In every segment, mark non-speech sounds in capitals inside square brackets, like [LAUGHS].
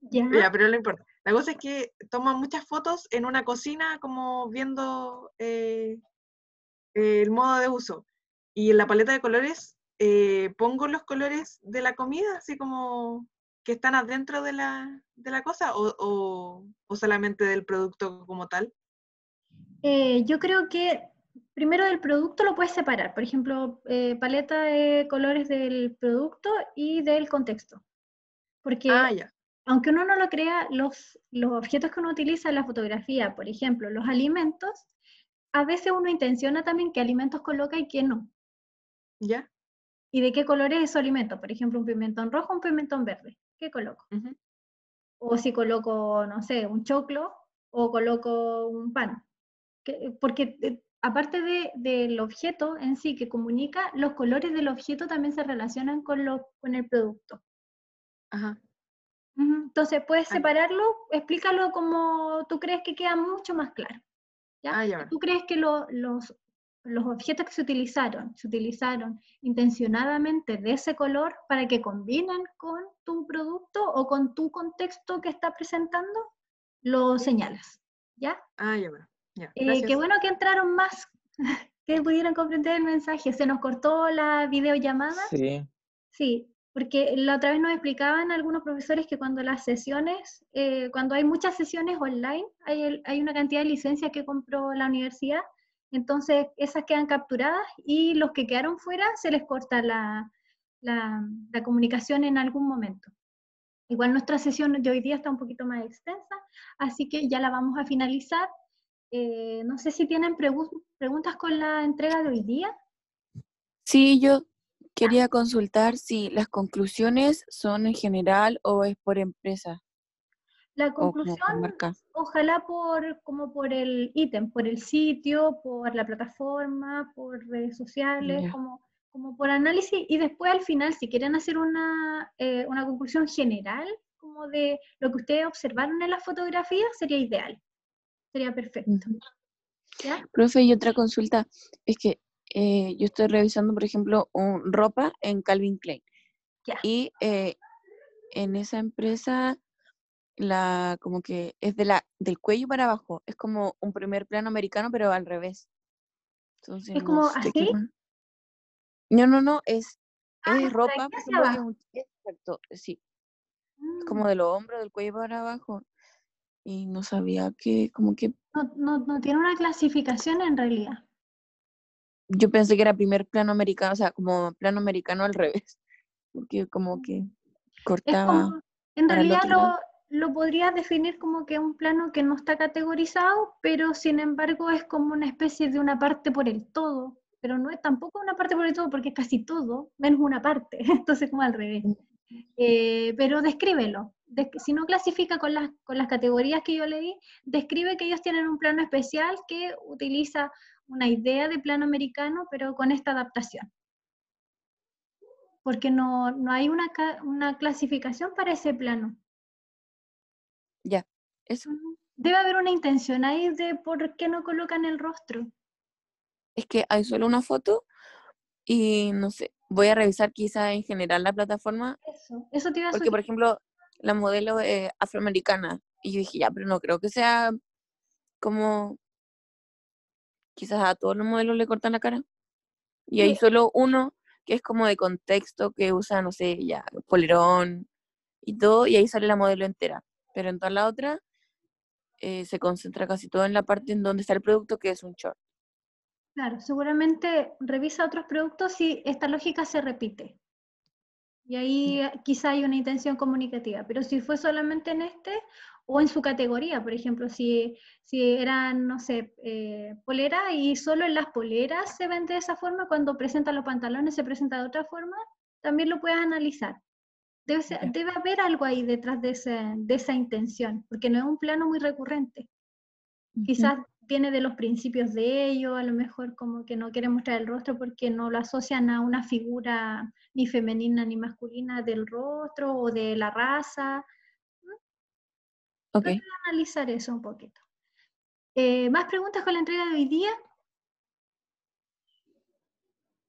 Ya. Ya, pero no importa. La cosa es que toma muchas fotos en una cocina como viendo eh, el modo de uso. Y en la paleta de colores eh, pongo los colores de la comida, así como que están adentro de la, de la cosa, o, o- o solamente del producto como tal. Eh, yo creo que primero del producto lo puedes separar. Por ejemplo, eh, paleta de colores del producto y del contexto. Porque Ah, ya. Aunque uno no lo crea, los, los objetos que uno utiliza en la fotografía, por ejemplo, los alimentos, a veces uno intenciona también qué alimentos coloca y qué no. ¿Ya? ¿Y de qué color es ese alimento? Por ejemplo, un pimentón rojo, un pimentón verde. ¿Qué coloco? Ujú. O si coloco, no sé, un choclo o coloco un pan. Que- porque eh, aparte de- del objeto en sí que comunica, los colores del objeto también se relacionan con, lo, con el producto. Ajá. Entonces, puedes separarlo, explícalo como tú crees que queda mucho más claro. ¿ya? Ah. ¿Tú crees que lo- los, los objetos que se utilizaron, se utilizaron intencionadamente de ese color para que combinen con tu producto o con tu contexto que está presentando? Lo señalas, ¿ya? Ah, ya, bueno. Ya. Eh, qué bueno que entraron más, [LAUGHS] que pudieron comprender el mensaje. Se nos cortó la videollamada. Sí. Sí, porque la otra vez nos explicaban algunos profesores que cuando las sesiones, eh, cuando hay muchas sesiones online, hay, una cantidad de licencias que compró la universidad, entonces esas quedan capturadas y los que quedaron fuera se les corta la, comunicación en algún momento. Igual nuestra sesión de hoy día está un poquito más extensa, así que ya la vamos a finalizar. Eh, no sé si tienen pregu- preguntas con la entrega de hoy día. Sí, yo quería consultar si las conclusiones son en general o es por empresa La por conclusión. Ojalá por como por el ítem, por el sitio, por la plataforma, por redes sociales, como, como por análisis y después al final, si quieren hacer una, eh, una conclusión general, como de lo que ustedes observaron en las fotografías, sería ideal, sería perfecto. ¿ya? Profe, y otra consulta, es que eh, yo estoy revisando, por ejemplo, un- ropa en Calvin Klein. Y eh, en esa empresa, la como que es de la, del cuello para abajo. Es como un primer plano americano, pero al revés. Entonces, ¿Es no como sé así? No, no, no, es, Ah, es ropa, es un- exacto, sí, es Mm, como de los hombros, del cuello para abajo. Y no sabía que, como que, No, no, no tiene una clasificación en realidad. Yo pensé que era primer plano americano, o sea, como plano americano al revés, [LAUGHS] porque como Mm. que cortaba. como, en realidad lo, lo podrías definir como que un plano que no está categorizado, pero sin embargo es como una especie de una parte por el todo, pero no es tampoco una parte por el todo porque es casi todo, menos una parte, [LAUGHS] entonces como al revés. Mm. Eh, pero descríbelo, Des- si no clasifica con las, con las categorías que yo leí, describe que ellos tienen un plano especial que utiliza una idea de plano americano, pero con esta adaptación porque no, no hay una, una clasificación para ese plano. Ya, eso. Ujú. Debe haber una intención ahí de por qué no colocan el rostro. Es que hay solo una foto y no sé, voy a revisar quizá en general la plataforma, Eso, eso te iba a porque por ejemplo, la modelo es afroamericana y yo dije, ya, pero no creo que sea como quizás a todos los modelos le cortan la cara. Y hay Sí. solo uno que es como de contexto, que usa, no sé, ya, polerón y todo, y ahí sale la modelo entera. Pero en toda la otra eh, se concentra casi todo en la parte en donde está el producto, que es un short. Claro, seguramente revisa otros productos y esta lógica se repite. Y ahí eh, quizá hay una intención comunicativa, pero si fue solamente en este o en su categoría, por ejemplo, si, si eran, no sé, eh, polera y solo en las poleras se vende de esa forma, cuando presentan los pantalones se presenta de otra forma, también lo puedes analizar. Debe, ser- Ya. debe haber algo ahí detrás de, ese- de esa intención, porque no es un plano muy recurrente. Quizás viene de los principios de ellos, a lo mejor como que no quieren mostrar el rostro porque no lo asocian a una figura ni femenina ni masculina del rostro o de la raza. Ok. Trata de analizar eso un poquito. Eh, ¿Más preguntas con la entrega de hoy día?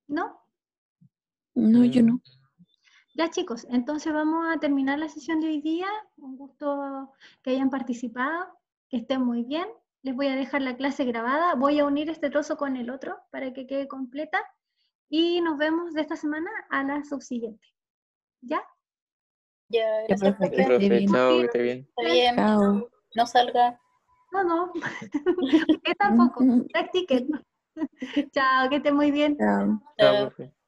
¿No? No, yo no. Ya chicos, entonces vamos a terminar la sesión de hoy día. Un gusto que hayan participado, que estén muy bien. Les voy a dejar la clase grabada. Voy a unir este trozo con el otro para que quede completa. Y nos vemos de esta semana a la subsiguiente. ¿Ya? Ya, gracias, profe, profe. que esté bien. Chao, que esté bien. Está bien. Chao. No salga. No, no. [LAUGHS] Usted tampoco. [LAUGHS] Practiquen. [LAUGHS] Chao, que esté muy bien. Chao. Chao, Chao. profe.